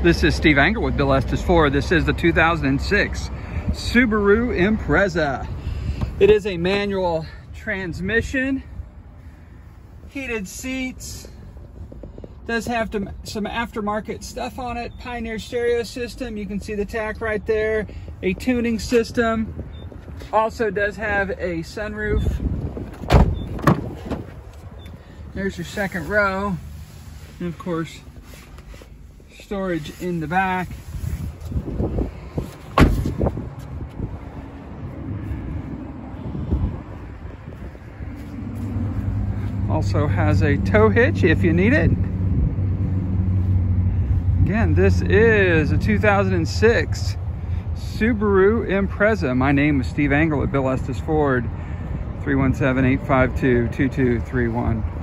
This is Steve Anger with Bill Estes Ford. This is the 2006 Subaru Impreza. It is a manual transmission, heated seats, does have to, some aftermarket stuff on it, Pioneer stereo system, you can see the tach right there, a tuning system, also does have a sunroof. There's your second row, and of course, storage in the back. Also has a tow hitch if you need it. Again, this is a 2006 Subaru Impreza. My name is Steve Engel at Bill Estes Ford, 317-852-2231.